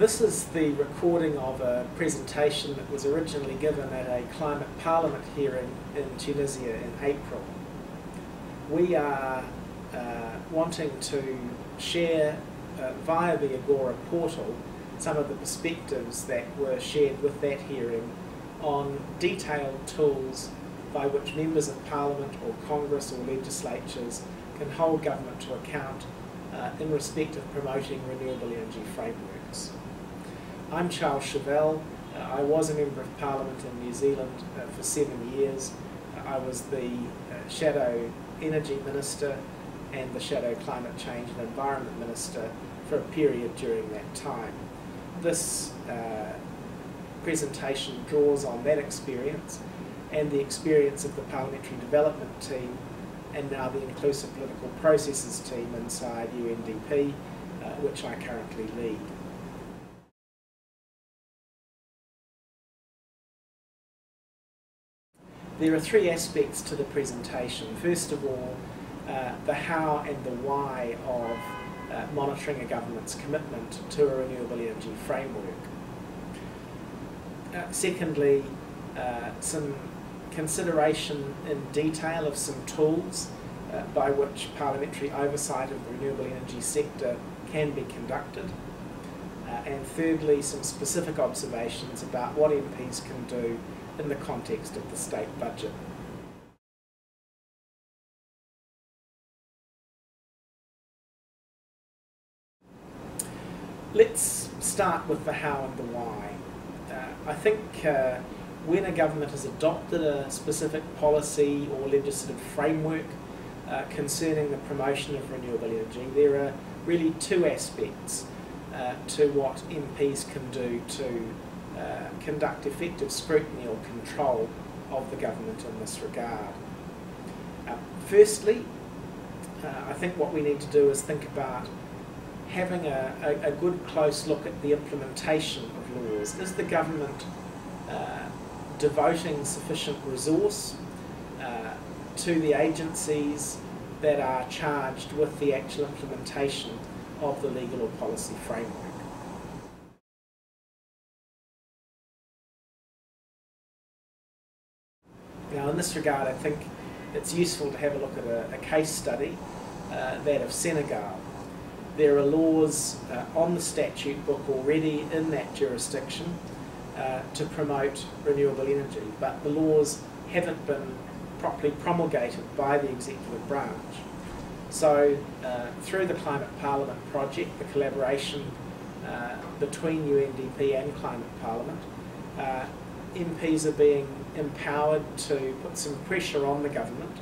This is the recording of a presentation that was originally given at a climate parliament hearing in Tunisia in April. We are uh, wanting to share uh, via the Agora portal some of the perspectives that were shared with that hearing on detailed tools by which members of parliament or Congress or legislatures can hold government to account uh, in respect of promoting renewable energy frameworks. I'm Charles Chauvel. Uh, I was a Member of Parliament in New Zealand uh, for seven years. Uh, I was the uh, Shadow Energy Minister and the Shadow Climate Change and Environment Minister for a period during that time. This uh, presentation draws on that experience and the experience of the Parliamentary Development Team and now the Inclusive Political Processes Team inside UNDP, which I currently lead. There are three aspects to the presentation. First of all, uh, the how and the why of uh, monitoring a government's commitment to a renewable energy framework. Uh, secondly, uh, some consideration in detail of some tools uh, by which parliamentary oversight of the renewable energy sector can be conducted. Uh, and thirdly, some specific observations about what MPs can do in the context of the state budget. Let's start with the how and the why. Uh, I think uh, when a government has adopted a specific policy or legislative framework uh, concerning the promotion of renewable energy, there are really two aspects uh, to what MPs can do to uh, conduct effective scrutiny or control of the government in this regard. Uh, firstly, uh, I think what we need to do is think about having a, a, a, good close look at the implementation of laws. Is the government uh, devoting sufficient resource uh, to the agencies that are charged with the actual implementation of the legal or policy framework? This regard, I think it's useful to have a look at a, a case study, uh, that of Senegal. There are laws uh, on the statute book already in that jurisdiction uh, to promote renewable energy, but the laws haven't been properly promulgated by the executive branch. So, uh, through the Climate Parliament project, the collaboration uh, between UNDP and Climate Parliament, uh, MPs are being empowered to put some pressure on the government,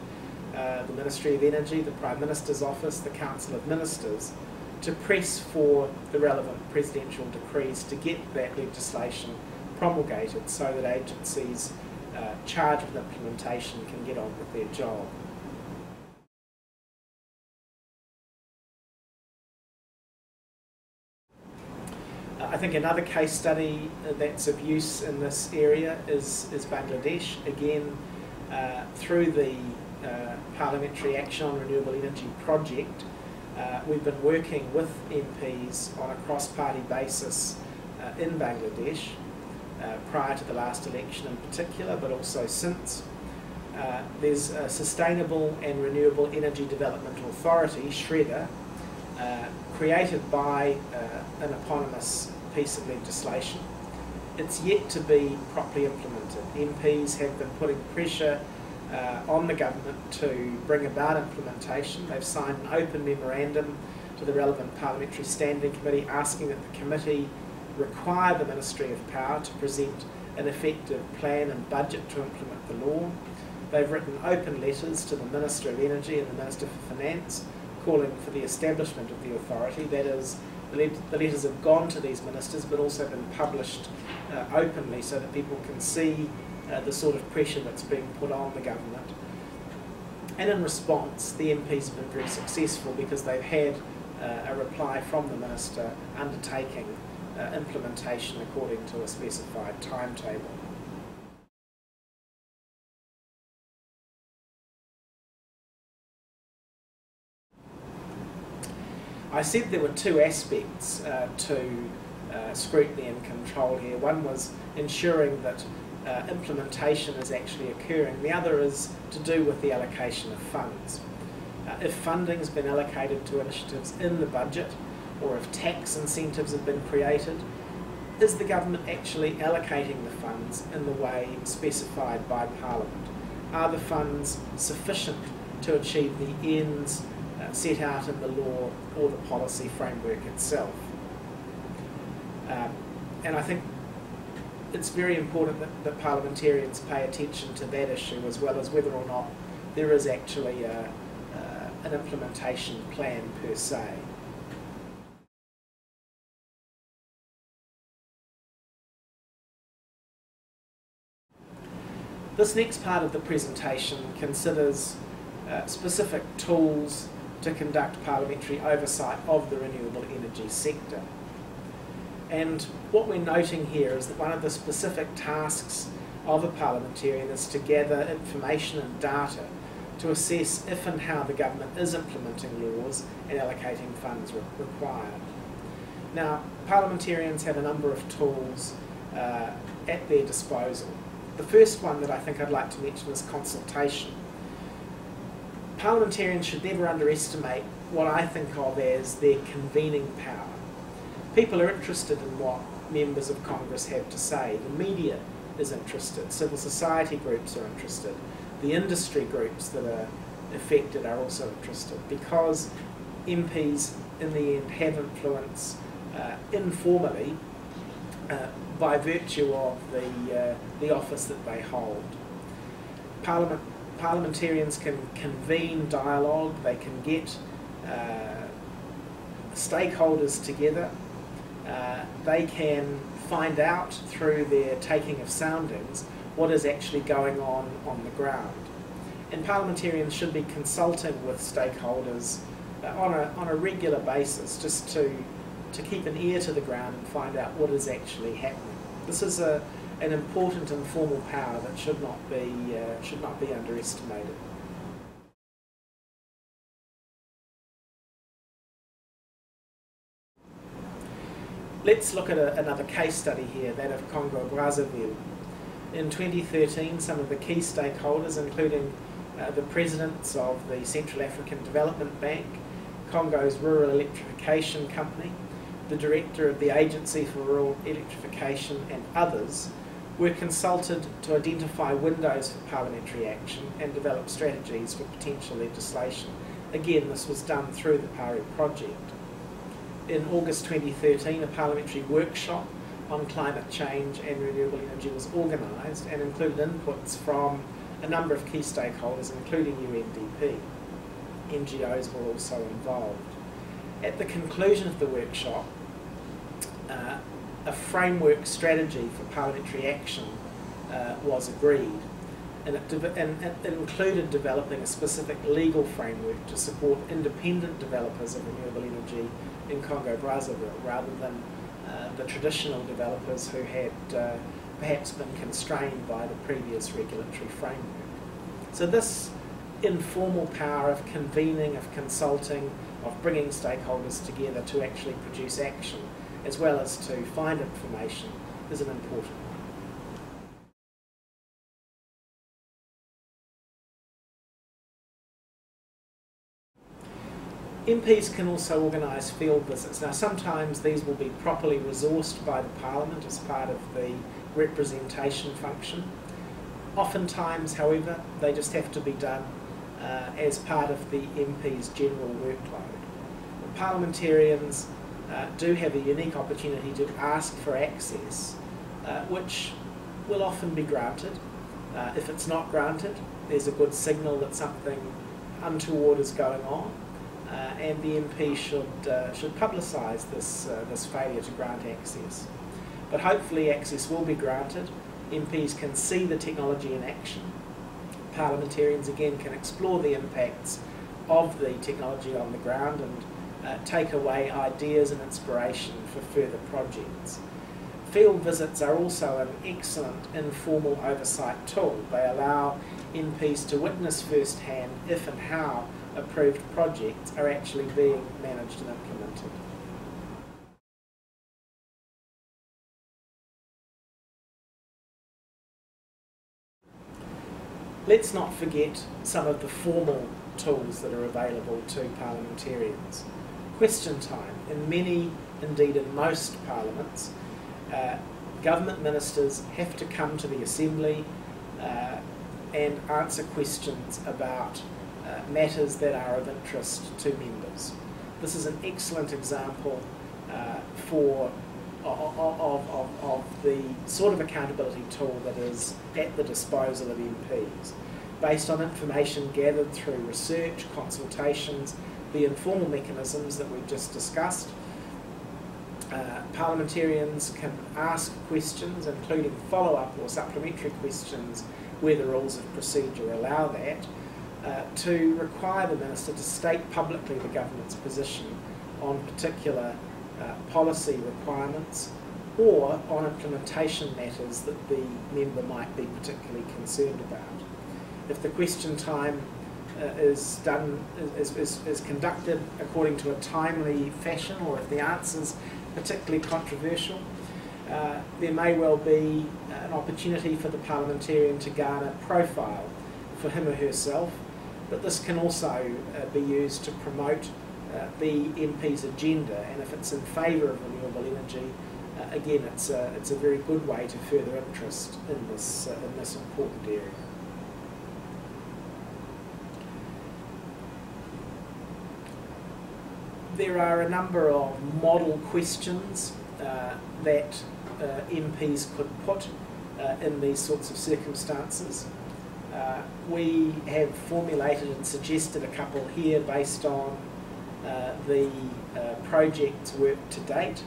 uh, the Ministry of Energy, the Prime Minister's Office, the Council of Ministers, to press for the relevant presidential decrees to get that legislation promulgated so that agencies uh, charged with implementation can get on with their job. I think another case study that's of use in this area is, is Bangladesh. Again, uh, through the uh, Parliamentary Action on Renewable Energy project, uh, we've been working with MPs on a cross-party basis uh, in Bangladesh uh, prior to the last election in particular, but also since. Uh, there's a Sustainable and Renewable Energy Development Authority, SREDA, created by an eponymous piece of legislation. It's yet to be properly implemented. MPs have been putting pressure uh, on the government to bring about implementation. They've signed an open memorandum to the relevant Parliamentary Standing Committee asking that the committee require the Ministry of Power to present an effective plan and budget to implement the law. They've written open letters to the Minister of Energy and the Minister for Finance calling for the establishment of the authority, that is, the, letters have gone to these ministers but also been published uh, openly so that people can see uh, the sort of pressure that's being put on the government. And in response, the MPs have been very successful because they've had uh, a reply from the minister undertaking uh, implementation according to a specified timetable. I said there were two aspects uh, to uh, scrutiny and control here. One was ensuring that uh, implementation is actually occurring. The other is to do with the allocation of funds. Uh, if funding has been allocated to initiatives in the budget, or if tax incentives have been created, is the government actually allocating the funds in the way specified by Parliament? Are the funds sufficient to achieve the ends uh, set out in the law or the policy framework itself? Um, and I think it's very important that, that, parliamentarians pay attention to that issue as well as whether or not there is actually a, uh, an implementation plan per se. This next part of the presentation considers uh, specific tools to conduct parliamentary oversight of the renewable energy sector. And what we're noting here is that one of the specific tasks of a parliamentarian is to gather information and data to assess if and how the government is implementing laws and allocating funds re required. Now, parliamentarians have a number of tools uh, at their disposal. The first one that I think I'd like to mention is consultation. Parliamentarians should never underestimate what I think of as their convening power people are interested in what members of Congress have to say. The media is interested, civil society groups are interested, the industry groups that are affected are also interested because MPs in the end have influence uh, informally uh, by virtue of the, uh, the office that they hold. Parliament, parliamentarians can convene dialogue, they can get uh, stakeholders together uh, they can find out through their taking of soundings what is actually going on on the ground. And parliamentarians should be consulting with stakeholders uh, on, a, on a regular basis just to, to keep an ear to the ground and find out what is actually happening. This is a, an important informal power that should not be, uh, should not be underestimated. Let's look at a, another case study here, that of Congo-Brazzaville. In 2013, some of the key stakeholders, including uh, the presidents of the Central African Development Bank, Congo's Rural Electrification Company, the director of the Agency for Rural Electrification and others, were consulted to identify windows for parliamentary action and develop strategies for potential legislation. Again, this was done through the PARE project in August 2013, a parliamentary workshop on climate change and renewable energy was organised and included inputs from a number of key stakeholders, including UNDP. NGOs were also involved. At the conclusion of the workshop, uh, a framework strategy for parliamentary action uh, was agreed, and it, and it, included developing a specific legal framework to support independent developers of renewable energy in Congo Brazzaville rather than uh, the traditional developers who had uh, perhaps been constrained by the previous regulatory framework. So this informal power of convening, of consulting, of bringing stakeholders together to actually produce action, as well as to find information, is an important one. MPs can also organise field visits. Now sometimes these will be properly resourced by the Parliament as part of the representation function. Oftentimes, however, they just have to be done uh, as part of the MP's general workload. Parliamentarians uh, do have a unique opportunity to ask for access, uh, which will often be granted. Uh, if it's not granted, there's a good signal that something untoward is going on uh, and the MP should, uh, should publicise this, this failure to grant access. But hopefully access will be granted, MPs can see the technology in action, parliamentarians again can explore the impacts of the technology on the ground and uh, take away ideas and inspiration for further projects. Field visits are also an excellent informal oversight tool. They allow MPs to witness firsthand if and how approved projects are actually being managed and implemented. Let's not forget some of the formal tools that are available to parliamentarians. Question time. In many, indeed in most parliaments, uh, government ministers have to come to the Assembly uh, and answer questions about uh, matters that are of interest to members. This is an excellent example uh, for of, of, of, of, the sort of accountability tool that is at the disposal of MPs, based on information gathered through research, consultations, the informal mechanisms that we've just discussed. Uh, parliamentarians can ask questions, including follow-up or supplementary questions, where the rules of procedure allow that, uh, to require the Minister to state publicly the Government's position on particular uh, policy requirements or on implementation matters that the member might be particularly concerned about. If the question time is done is, is, is conducted according to a timely fashion or if the answer's particularly controversial, uh, there may well be an opportunity for the parliamentarian to garner profile for him or herself, but this can also uh, be used to promote uh, the MP's agenda, and if it's in favour of renewable energy, uh, again, it's a, it's a very good way to further interest in this, uh, in this important area. There are a number of model questions uh, that uh, MPs could put uh, in these sorts of circumstances. Uh, we have formulated and suggested a couple here based on uh, the project's work to date,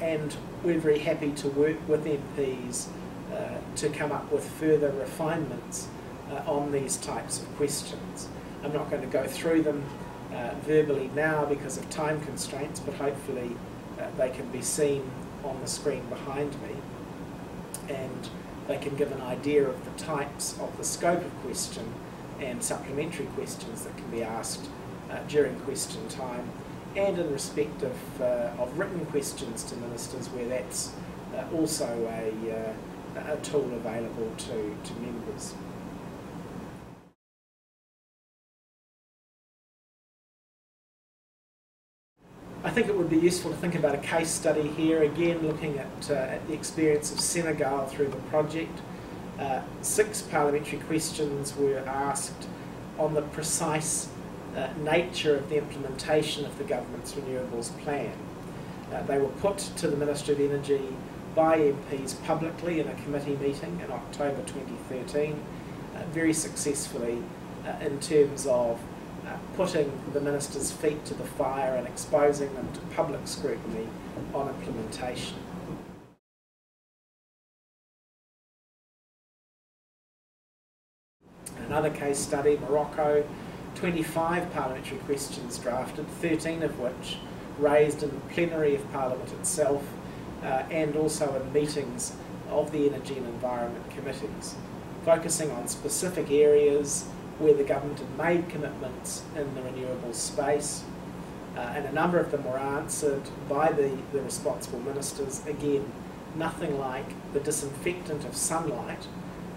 and we're very happy to work with MPs to come up with further refinements on these types of questions. I'm not going to go through them verbally now because of time constraints, but hopefully they can be seen on the screen behind me and they can give an idea of the types of the scope of question and supplementary questions that can be asked uh, during question time and in respect of, uh, of written questions to ministers where that's uh, also a, uh, a tool available to, to members. I think it would be useful to think about a case study here, again looking at, uh, at the experience of Senegal through the project. Uh, six parliamentary questions were asked on the precise uh, nature of the implementation of the government's renewables plan. Uh, they were put to the Minister of Energy by MPs publicly in a committee meeting in October 2013, uh, very successfully uh, in terms of putting the minister's feet to the fire and exposing them to public scrutiny on implementation. Another case study, Morocco, 25 parliamentary questions drafted, 13 of which raised in the plenary of Parliament itself uh, and also in meetings of the Energy and Environment Committees, focusing on specific areas where the government had made commitments in the renewables space, uh, and a number of them were answered by the, the responsible ministers. Again, nothing like the disinfectant of sunlight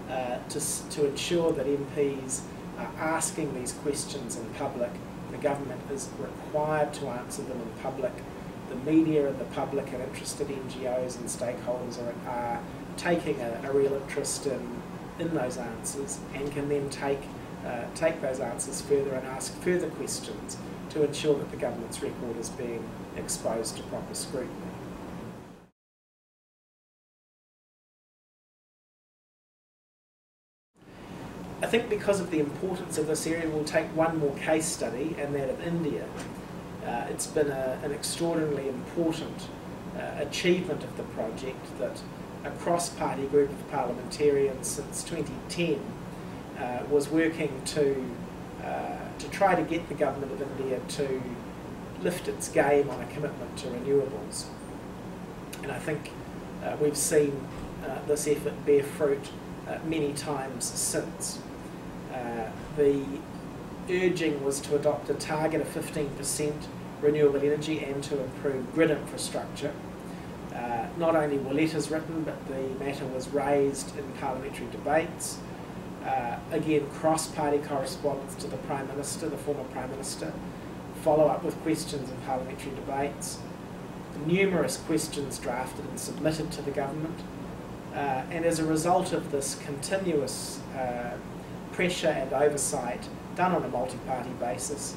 uh, to, to ensure that MPs are asking these questions in public. The government is required to answer them in public. The media and the public and interested NGOs and stakeholders are, are taking a, a real interest in, in those answers and can then take uh, take those answers further and ask further questions to ensure that the government's record is being exposed to proper scrutiny. I think because of the importance of this area, we'll take one more case study, and that of India. Uh, it's been a, an extraordinarily important uh, achievement of the project that a cross-party group of parliamentarians since 2010 uh, was working to, uh, to try to get the government of India to lift its game on a commitment to renewables. And I think uh, we've seen uh, this effort bear fruit uh, many times since. Uh, the urging was to adopt a target of 15% renewable energy and to improve grid infrastructure. Uh, not only were letters written, but the matter was raised in parliamentary debates. Uh, again, cross-party correspondence to the Prime Minister, the former Prime Minister, follow-up with questions in parliamentary debates, numerous questions drafted and submitted to the government, uh, and as a result of this continuous uh, pressure and oversight done on a multi-party basis,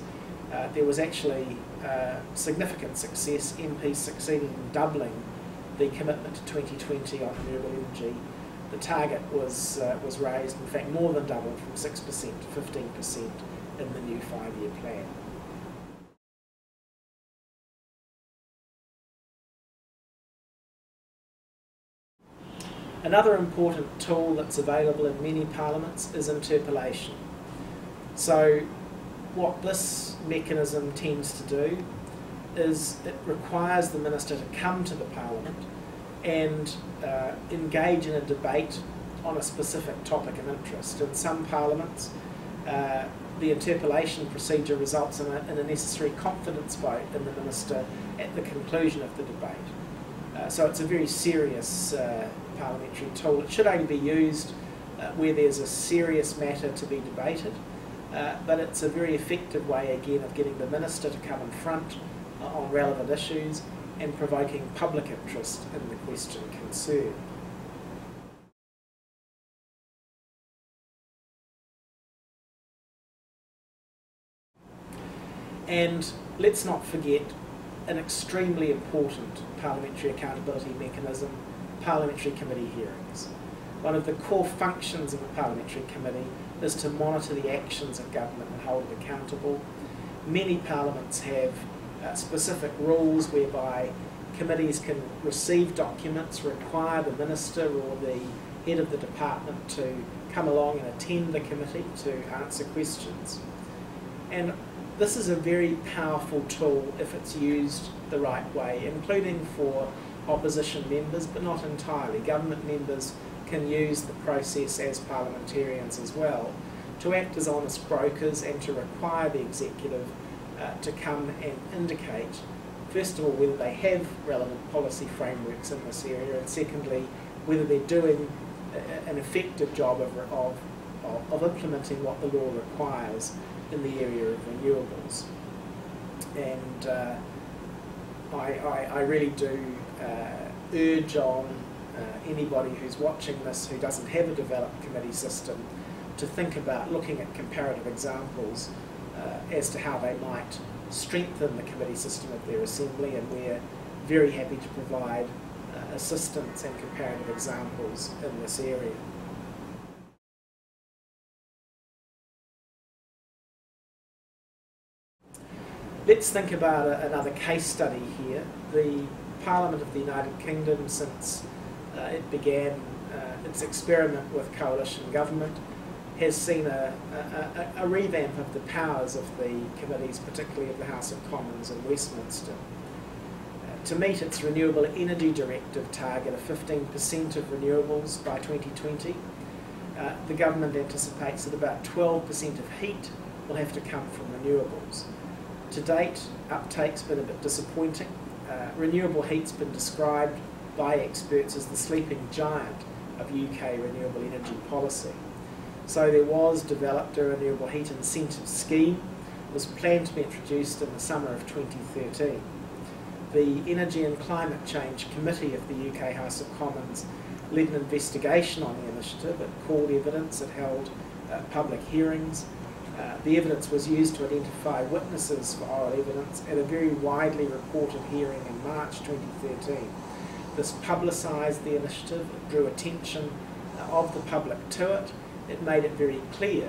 uh, there was actually uh, significant success, MPs succeeded in doubling the commitment to 2020 on renewable energy the target was, uh, was raised, in fact more than doubled from 6% to 15% in the new five-year plan. Another important tool that's available in many parliaments is interpellation. So what this mechanism tends to do is it requires the minister to come to the parliament and uh, engage in a debate on a specific topic of interest. In some parliaments, uh, the interpellation procedure results in a, in a, necessary confidence vote in the minister at the conclusion of the debate. Uh, so it's a very serious uh, parliamentary tool. It should only be used uh, where there's a serious matter to be debated, uh, but it's a very effective way, again, of getting the minister to come in front on relevant issues and provoking public interest in the question concerned. And let's not forget an extremely important parliamentary accountability mechanism, parliamentary committee hearings. One of the core functions of a parliamentary committee is to monitor the actions of government and hold it accountable. Many parliaments have uh, specific rules whereby committees can receive documents, require the minister or the head of the department to come along and attend the committee to answer questions. And this is a very powerful tool if it's used the right way, including for opposition members, but not entirely. Government members can use the process as parliamentarians as well to act as honest brokers and to require the executive uh, to come and indicate, first of all, whether they have relevant policy frameworks in this area, and secondly, whether they're doing an effective job of, of, of, implementing what the law requires in the area of renewables. And uh, I, I, I, really do uh, urge on uh, anybody who's watching this who doesn't have a developed committee system to think about looking at comparative examples as to how they might strengthen the committee system of their assembly and we're very happy to provide uh, assistance and comparative examples in this area. Let's think about a, another case study here. The Parliament of the United Kingdom, since uh, it began uh, its experiment with coalition government, has seen a, a, a, revamp of the powers of the committees, particularly of the House of Commons in Westminster. Uh, to meet its Renewable Energy Directive target of 15% of renewables by 2020, uh, the government anticipates that about 12% of heat will have to come from renewables. To date, uptake's been a bit disappointing. Uh, renewable heat's been described by experts as the sleeping giant of UK renewable energy policy. So there was developed a renewable heat incentive scheme. It was planned to be introduced in the summer of 2013. The Energy and Climate Change Committee of the UK House of Commons led an investigation on the initiative. It called evidence, it held uh, public hearings. Uh, the evidence was used to identify witnesses for oral evidence at a very widely reported hearing in March 2013. This publicised the initiative, it drew attention uh, of the public to it, it made it very clear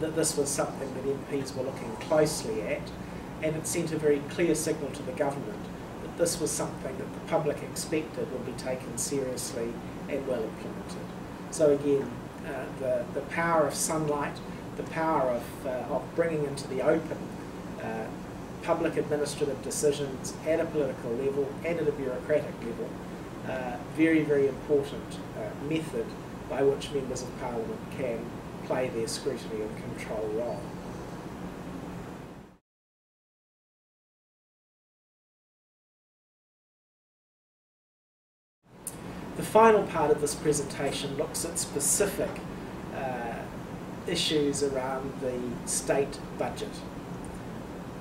that this was something that MPs were looking closely at, and it sent a very clear signal to the government that this was something that the public expected would be taken seriously and well implemented. So again, uh, the, the power of sunlight, the power of, uh, of bringing into the open uh, public administrative decisions at a political level and at a bureaucratic level, uh, very, very important uh, method by which members of parliament can play their scrutiny and control role. The final part of this presentation looks at specific uh, issues around the state budget.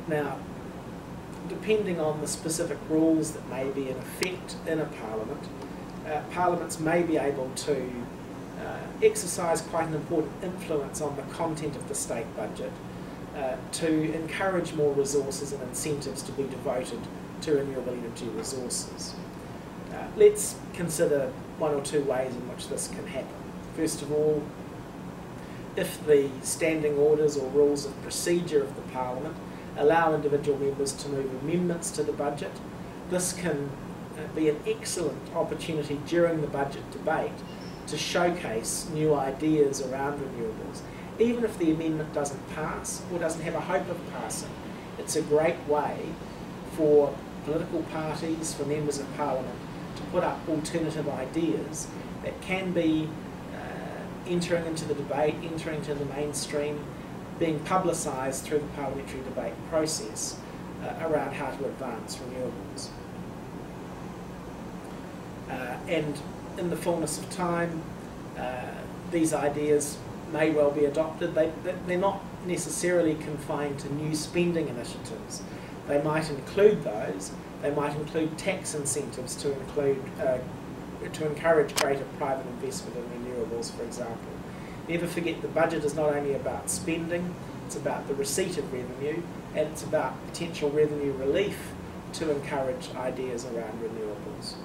Now, depending on the specific rules that may be in effect in a parliament, uh, parliaments may be able to uh, exercise quite an important influence on the content of the state budget uh, to encourage more resources and incentives to be devoted to renewable energy resources. Uh, let's consider one or two ways in which this can happen. First of all, if the standing orders or rules of procedure of the Parliament allow individual members to move amendments to the budget, this can uh, be an excellent opportunity during the budget debate to showcase new ideas around renewables. Even if the amendment doesn't pass or doesn't have a hope of passing, it's a great way for political parties, for members of parliament to put up alternative ideas that can be uh, entering into the debate, entering into the mainstream, being publicised through the parliamentary debate process uh, around how to advance renewables. Uh, and in the fullness of time, uh, these ideas may well be adopted. They, they're not necessarily confined to new spending initiatives. They might include those. They might include tax incentives to include uh, to encourage greater private investment in renewables, for example. Never forget the budget is not only about spending, it's about the receipt of revenue, and it's about potential revenue relief to encourage ideas around renewables.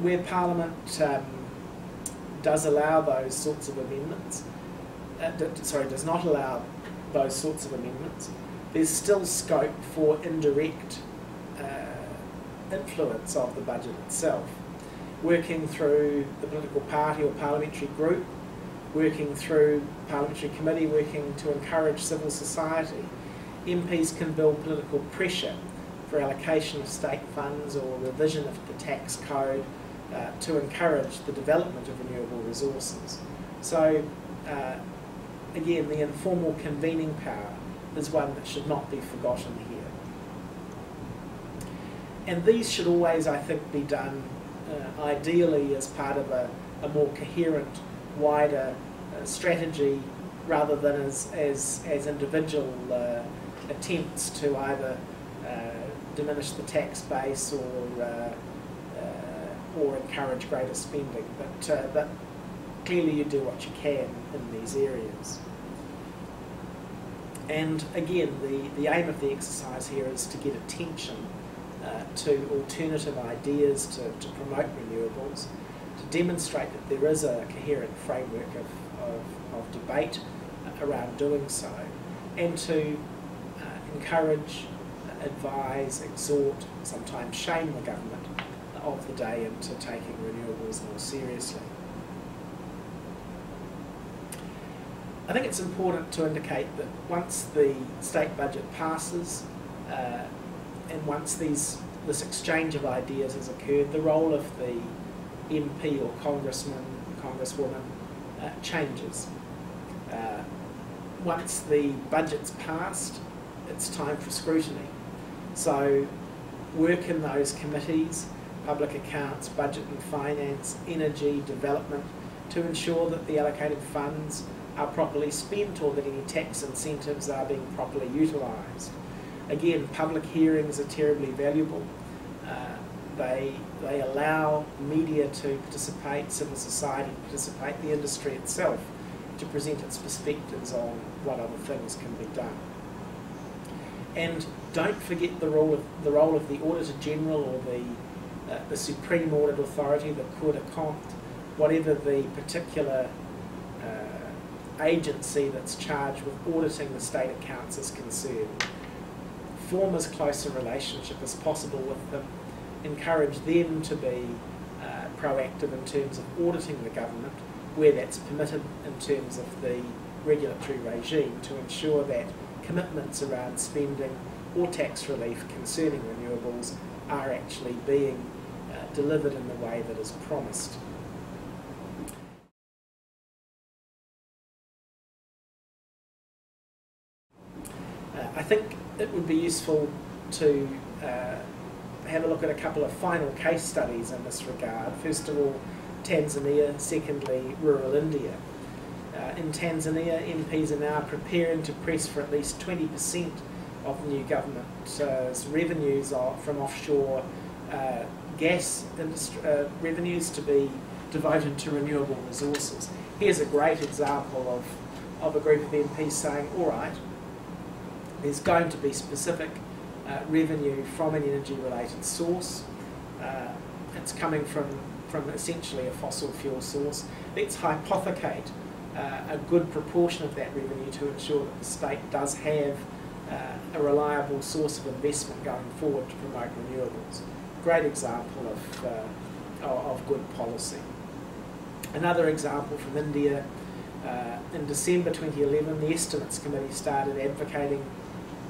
Where Parliament um, does allow those sorts of amendments, uh, sorry, does not allow those sorts of amendments, there's still scope for indirect uh, influence of the budget itself. Working through the political party or parliamentary group, working through parliamentary committee, working to encourage civil society, MPs can build political pressure for allocation of state funds or revision of the tax code uh, to encourage the development of renewable resources. So, uh, again, the informal convening power is one that should not be forgotten here. And these should always, I think, be done uh, ideally as part of a, a more coherent, wider uh, strategy rather than as, as, as individual uh, attempts to either uh, diminish the tax base or, or encourage greater spending. But, but clearly you do what you can in these areas. And again, the, the aim of the exercise here is to get attention uh, to alternative ideas to, to promote renewables, to demonstrate that there is a coherent framework of, of, of debate around doing so, and to uh, encourage, advise, exhort, sometimes shame the government of the day into taking renewables more seriously. I think it's important to indicate that once the state budget passes uh, and once these this exchange of ideas has occurred, the role of the MP or congressman, congresswoman uh, changes. Uh, once the budget's passed, it's time for scrutiny. So work in those committees, public accounts, budget and finance, energy, development, to ensure that the allocated funds are properly spent or that any tax incentives are being properly utilised. Again, public hearings are terribly valuable. Uh, they, they allow media to participate, civil society to participate, the industry itself to present its perspectives on what other things can be done. And don't forget the role of the role of the Auditor General or the uh, the Supreme Audit Authority, the Cour des Comptes, whatever the particular agency that's charged with auditing the state accounts is concerned. Form as close a relationship as possible with them, encourage them to be uh, proactive in terms of auditing the government where that's permitted in terms of the regulatory regime to ensure that commitments around spending or tax relief concerning renewables are actually being uh, delivered in the way that is promised. I think it would be useful to uh, have a look at a couple of final case studies in this regard. First of all, Tanzania, secondly, rural India. Uh, in Tanzania, MPs are now preparing to press for at least 20% of the new government's uh, revenues from offshore uh, gas uh, revenues to be devoted to renewable resources. Here's a great example of, of a group of MPs saying, all right, there's going to be specific uh, revenue from an energy related source. Uh, it's coming from, from essentially a fossil fuel source. Let's hypothecate uh, a good proportion of that revenue to ensure that the state does have uh, a reliable source of investment going forward to promote renewables. Great example of, uh, of good policy. Another example from India, uh, in December 2011, the Estimates Committee started advocating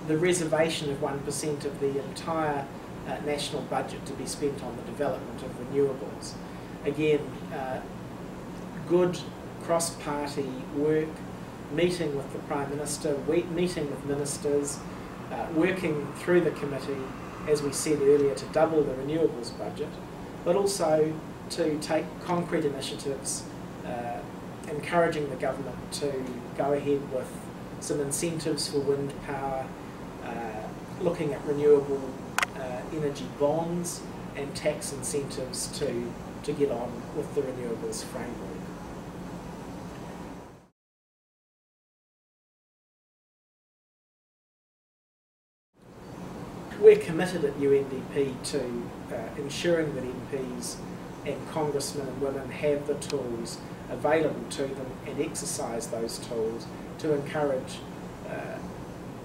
the reservation of 1% of the entire uh, national budget to be spent on the development of renewables. Again, uh, good cross-party work, meeting with the Prime Minister, meeting with ministers, uh, working through the committee, as we said earlier, to double the renewables budget, but also to take concrete initiatives uh, encouraging the government to go ahead with some incentives for wind power, uh, looking at renewable uh, energy bonds and tax incentives to, to get on with the renewables framework. We're committed at UNDP to uh, ensuring that MPs and congressmen and women have the tools available to them and exercise those tools to encourage uh,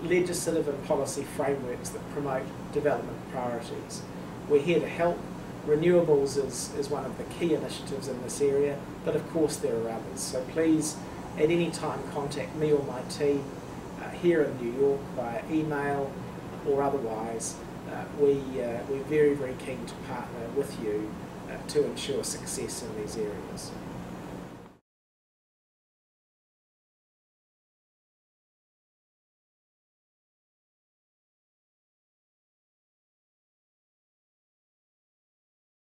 legislative and policy frameworks that promote development priorities. We're here to help. Renewables is, is one of the key initiatives in this area, but of course there are others. So please, at any time, contact me or my team uh, here in New York via email or otherwise. Uh, we, uh, we're very, very keen to partner with you uh, to ensure success in these areas.